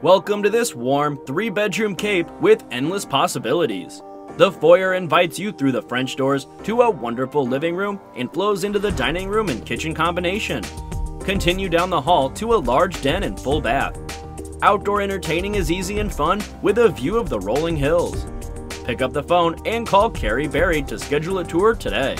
Welcome to this warm, three bedroom cape with endless possibilities. The foyer invites you through the French doors to a wonderful living room and flows into the dining room and kitchen combination. Continue down the hall to a large den and full bath. Outdoor entertaining is easy and fun with a view of the rolling hills. Pick up the phone and call Carrie Barry to schedule a tour today.